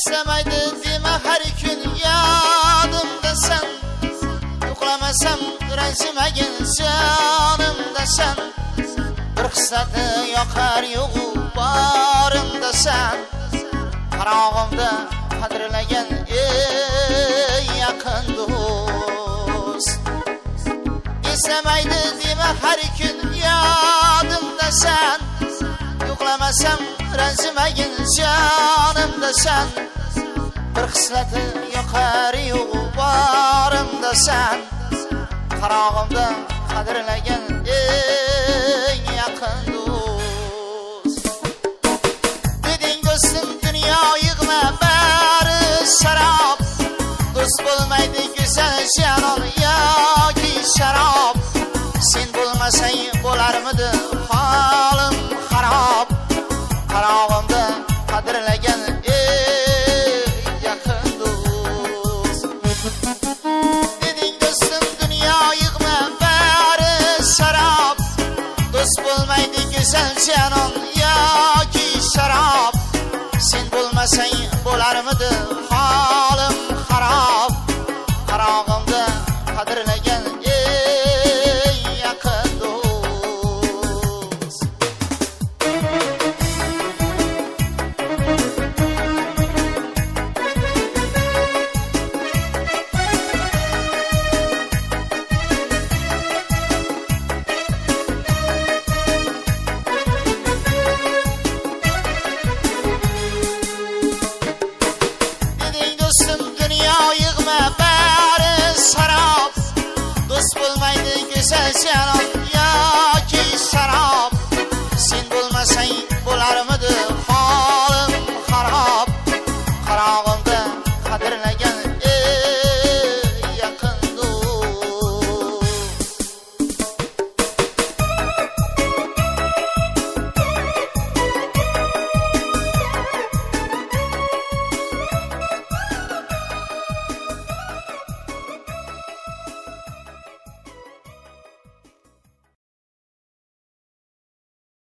eslamaydi dema har kun rezime uxlamasam ranjimagin sen. Bir xislati yoqar yo'g'u sen. Karağımda qadrlagan ey yakın do'st. Eslamaydi dema har kun yodimdasan sen. ranjimagin jonimdasan bir xislati yoqar borimda san. Qarog'imda qadrlagan eng yaqin do'st. Deding do'stim dunyo yig'ma bari sharob. Do'st bo'lmaydi go'zal jalol yoki sharob. Sen bo'lmasang bo'larmidi bo'lmaydi go'zal janon yoki sharob sen bo'lmasang bo'larmidi holim xarob qarog'imda qadrlagan